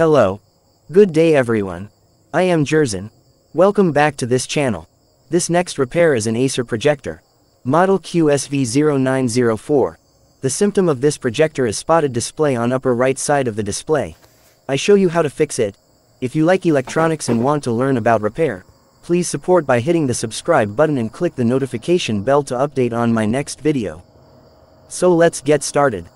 Hello. Good day everyone. I am Jerson. Welcome back to this channel. This next repair is an Acer projector. Model QSV0904. The symptom of this projector is spotted display on upper right side of the display. I show you how to fix it. If you like electronics and want to learn about repair, please support by hitting the subscribe button and click the notification bell to update on my next video. So let's get started.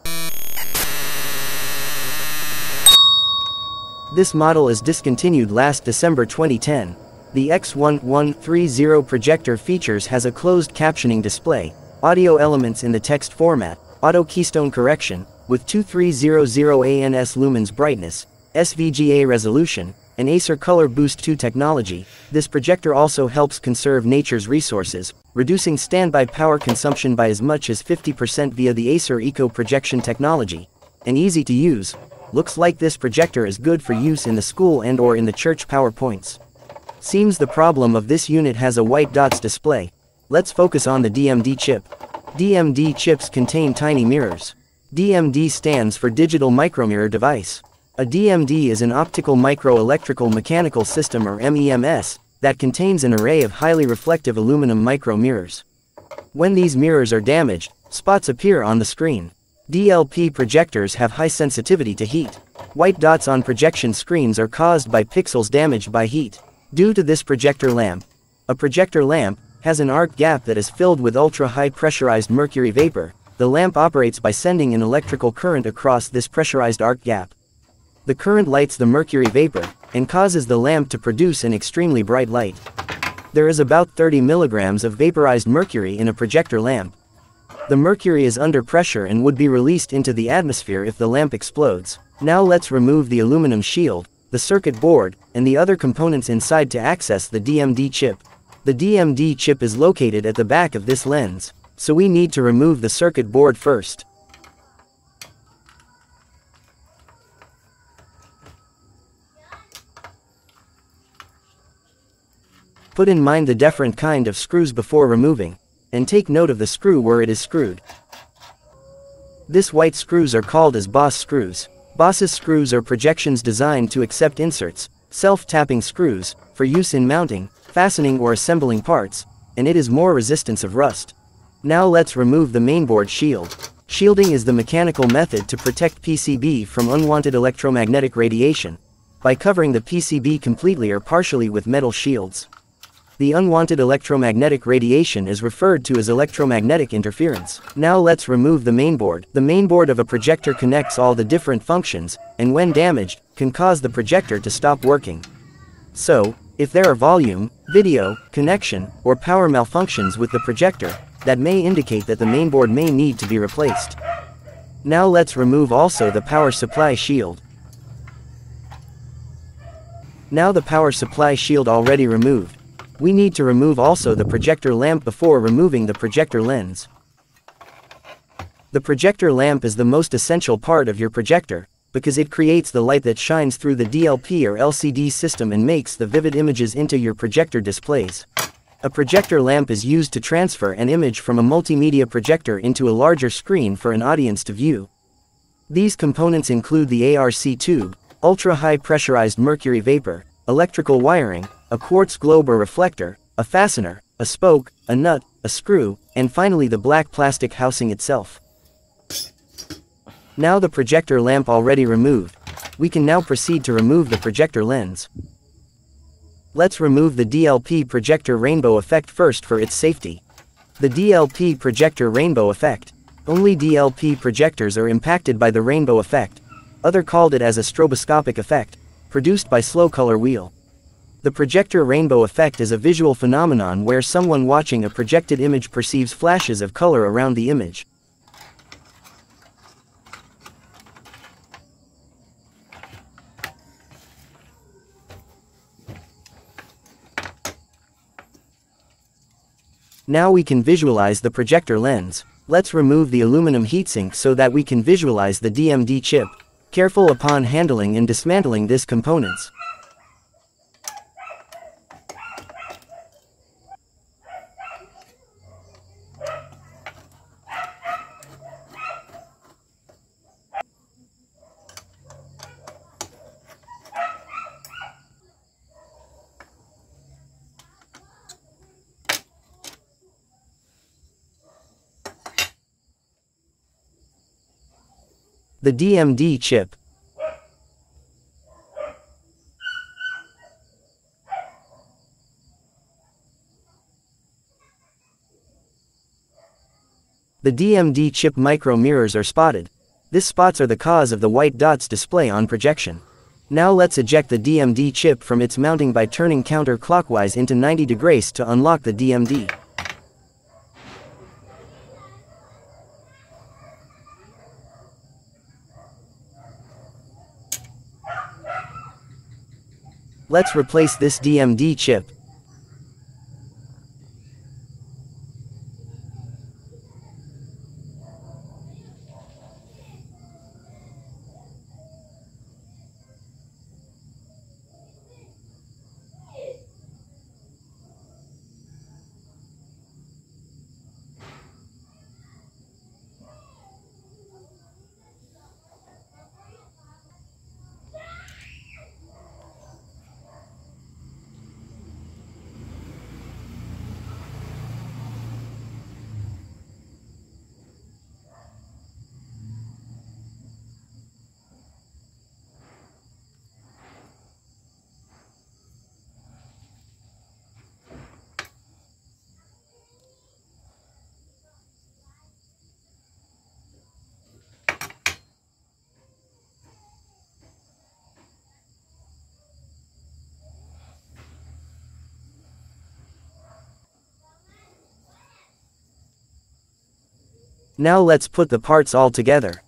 This model is discontinued last December 2010. The X1130 projector features has a closed captioning display, audio elements in the text format, auto keystone correction, with 2300 ANSI lumens brightness, SVGA resolution, and Acer Color Boost 2 technology, this projector also helps conserve nature's resources, reducing standby power consumption by as much as 50% via the Acer Eco Projection technology. And easy to use, looks like this projector is good for use in the school and or in the church PowerPoints. Seems the problem of this unit has a white dots display. Let's focus on the DMD chip. DMD chips contain tiny mirrors. DMD stands for Digital Micromirror Device. A DMD is an optical microelectrical mechanical system or MEMS that contains an array of highly reflective aluminum micromirrors. When these mirrors are damaged, spots appear on the screen. DLP projectors have high sensitivity to heat. White dots on projection screens are caused by pixels damaged by heat. Due to this projector lamp, a projector lamp has an arc gap that is filled with ultra-high pressurized mercury vapor. The lamp operates by sending an electrical current across this pressurized arc gap. The current lights the mercury vapor and causes the lamp to produce an extremely bright light. There is about 30 milligrams of vaporized mercury in a projector lamp, the mercury is under pressure and would be released into the atmosphere if the lamp explodes. Now let's remove the aluminum shield, the circuit board, and the other components inside to access the DMD chip. The DMD chip is located at the back of this lens, so we need to remove the circuit board first. Put in mind the different kind of screws before removing and take note of the screw where it is screwed. This white screws are called as Boss screws. Boss's screws are projections designed to accept inserts, self-tapping screws, for use in mounting, fastening or assembling parts, and it is more resistance of rust. Now let's remove the mainboard shield. Shielding is the mechanical method to protect PCB from unwanted electromagnetic radiation, by covering the PCB completely or partially with metal shields. The unwanted electromagnetic radiation is referred to as electromagnetic interference. Now let's remove the mainboard. The mainboard of a projector connects all the different functions, and when damaged, can cause the projector to stop working. So, if there are volume, video, connection, or power malfunctions with the projector, that may indicate that the mainboard may need to be replaced. Now let's remove also the power supply shield. Now the power supply shield already removed, we need to remove also the projector lamp before removing the projector lens. The projector lamp is the most essential part of your projector, because it creates the light that shines through the DLP or LCD system and makes the vivid images into your projector displays. A projector lamp is used to transfer an image from a multimedia projector into a larger screen for an audience to view. These components include the ARC tube, ultra-high pressurized mercury vapor, electrical wiring, a quartz globe or reflector, a fastener, a spoke, a nut, a screw, and finally the black plastic housing itself. Now the projector lamp already removed, we can now proceed to remove the projector lens. Let's remove the DLP projector rainbow effect first for its safety. The DLP projector rainbow effect. Only DLP projectors are impacted by the rainbow effect. Other called it as a stroboscopic effect, produced by slow color wheel. The projector rainbow effect is a visual phenomenon where someone watching a projected image perceives flashes of color around the image. Now we can visualize the projector lens. Let's remove the aluminum heatsink so that we can visualize the DMD chip. Careful upon handling and dismantling this components. The DMD chip. The DMD chip micro mirrors are spotted. This spots are the cause of the white dots display on projection. Now let's eject the DMD chip from its mounting by turning counterclockwise into 90 degrees to unlock the DMD. Let's replace this DMD chip. Now let's put the parts all together.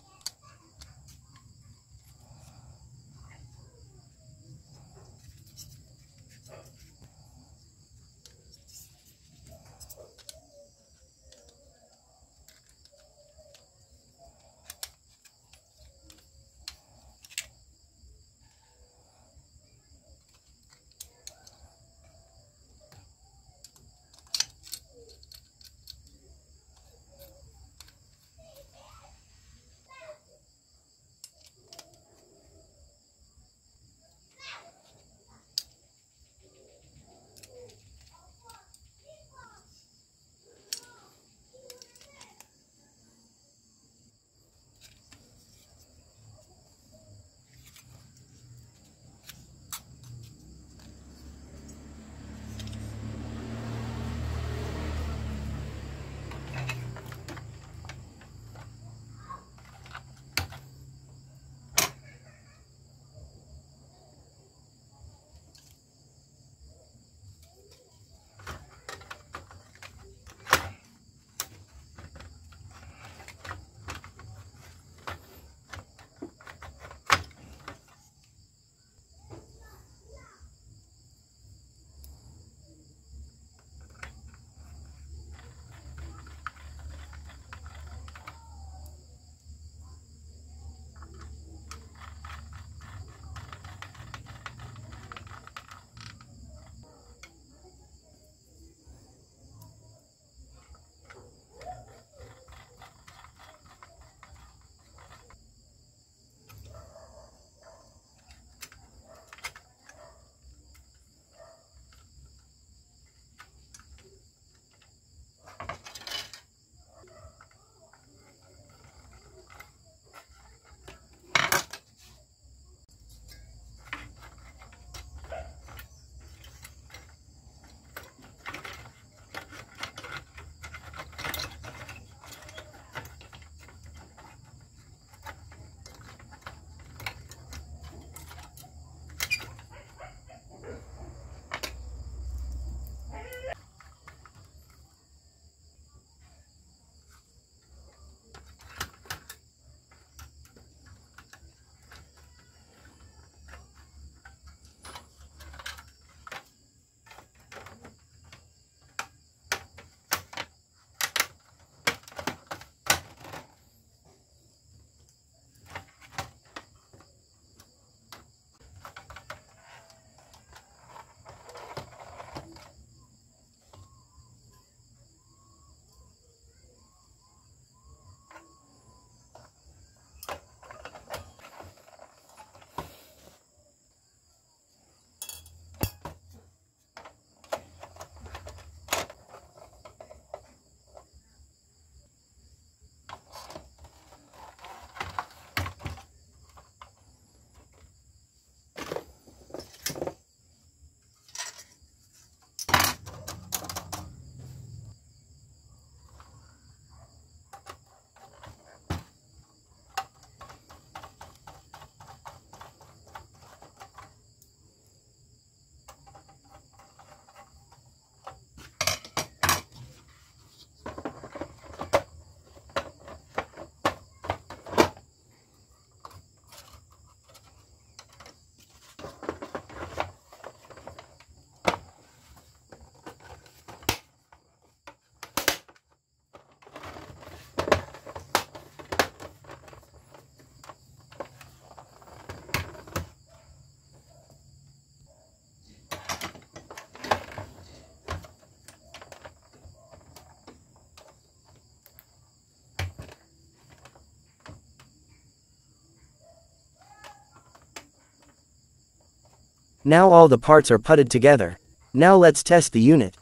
Now all the parts are putted together. Now let's test the unit.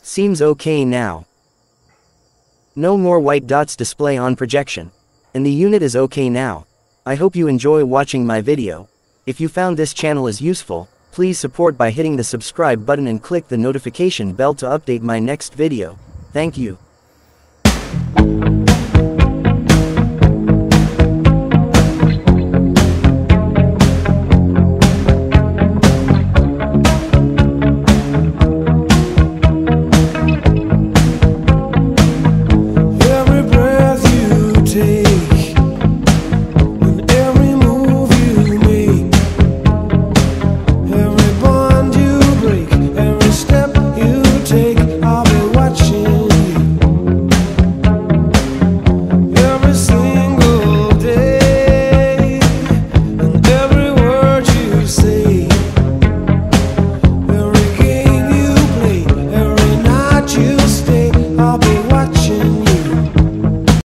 Seems okay now. No more white dots display on projection. And the unit is okay now. I hope you enjoy watching my video. If you found this channel is useful, please support by hitting the subscribe button and click the notification bell to update my next video. Thank you.